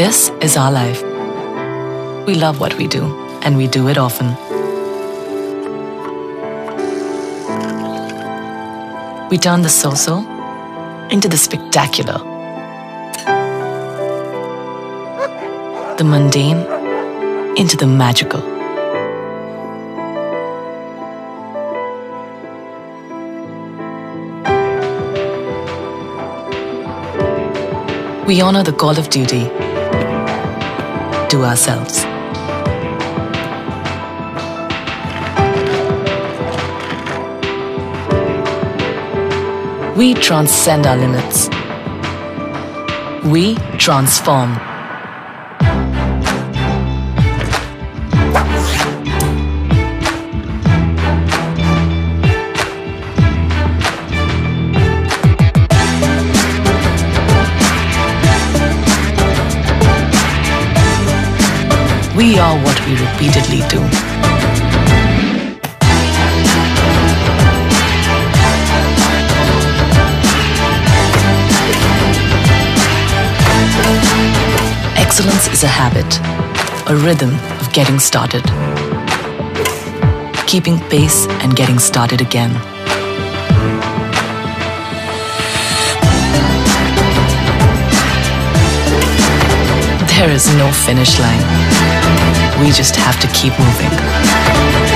This is our life. We love what we do, and we do it often. We turn the so so into the spectacular, the mundane into the magical. We honor the call of duty to ourselves. We transcend our limits. We transform. We are what we repeatedly do. Excellence is a habit, a rhythm of getting started, keeping pace and getting started again. There is no finish line. We just have to keep moving.